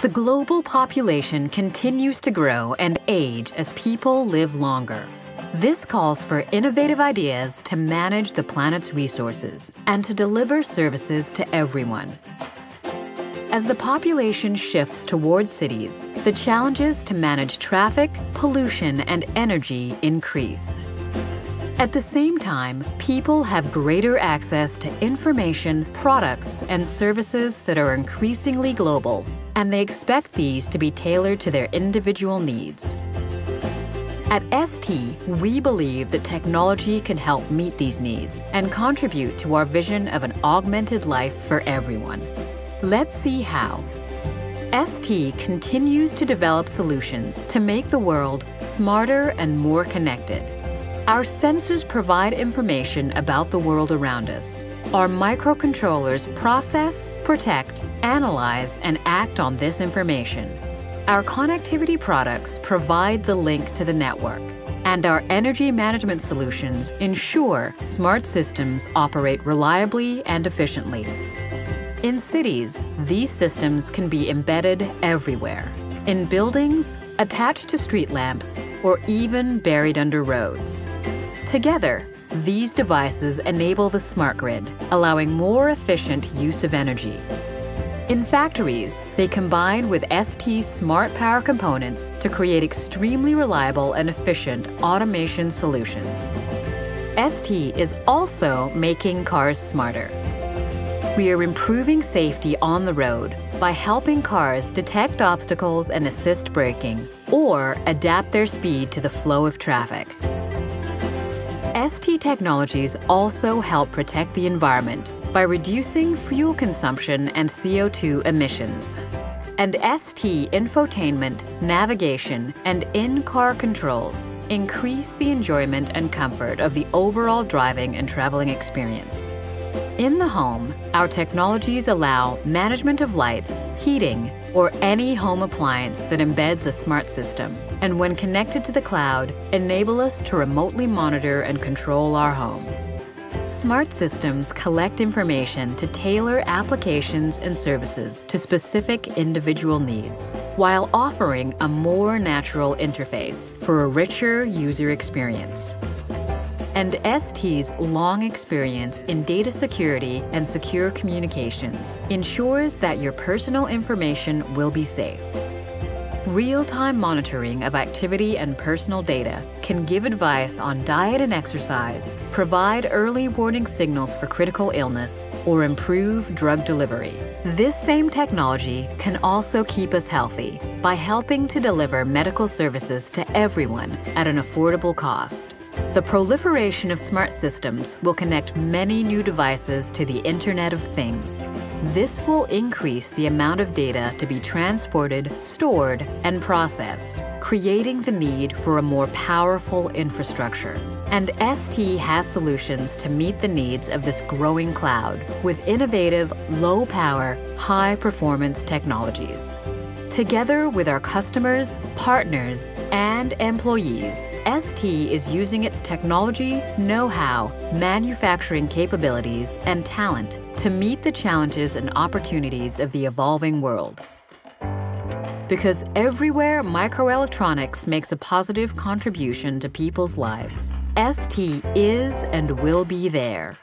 The global population continues to grow and age as people live longer. This calls for innovative ideas to manage the planet's resources and to deliver services to everyone. As the population shifts towards cities, the challenges to manage traffic, pollution, and energy increase. At the same time, people have greater access to information, products, and services that are increasingly global, and they expect these to be tailored to their individual needs. At ST, we believe that technology can help meet these needs and contribute to our vision of an augmented life for everyone. Let's see how. ST continues to develop solutions to make the world smarter and more connected. Our sensors provide information about the world around us. Our microcontrollers process, protect, analyze, and act on this information. Our connectivity products provide the link to the network, and our energy management solutions ensure smart systems operate reliably and efficiently. In cities, these systems can be embedded everywhere in buildings, attached to street lamps, or even buried under roads. Together, these devices enable the smart grid, allowing more efficient use of energy. In factories, they combine with ST's smart power components to create extremely reliable and efficient automation solutions. ST is also making cars smarter. We are improving safety on the road by helping cars detect obstacles and assist braking, or adapt their speed to the flow of traffic. ST technologies also help protect the environment by reducing fuel consumption and CO2 emissions. And ST infotainment, navigation, and in-car controls increase the enjoyment and comfort of the overall driving and traveling experience. In the home, our technologies allow management of lights, heating, or any home appliance that embeds a smart system, and when connected to the cloud, enable us to remotely monitor and control our home. Smart systems collect information to tailor applications and services to specific individual needs, while offering a more natural interface for a richer user experience and ST's long experience in data security and secure communications ensures that your personal information will be safe. Real-time monitoring of activity and personal data can give advice on diet and exercise, provide early warning signals for critical illness, or improve drug delivery. This same technology can also keep us healthy by helping to deliver medical services to everyone at an affordable cost. The proliferation of smart systems will connect many new devices to the Internet of Things. This will increase the amount of data to be transported, stored, and processed, creating the need for a more powerful infrastructure. And ST has solutions to meet the needs of this growing cloud with innovative, low-power, high-performance technologies. Together with our customers, partners, and employees, ST is using its technology, know-how, manufacturing capabilities, and talent to meet the challenges and opportunities of the evolving world. Because everywhere microelectronics makes a positive contribution to people's lives, ST is and will be there.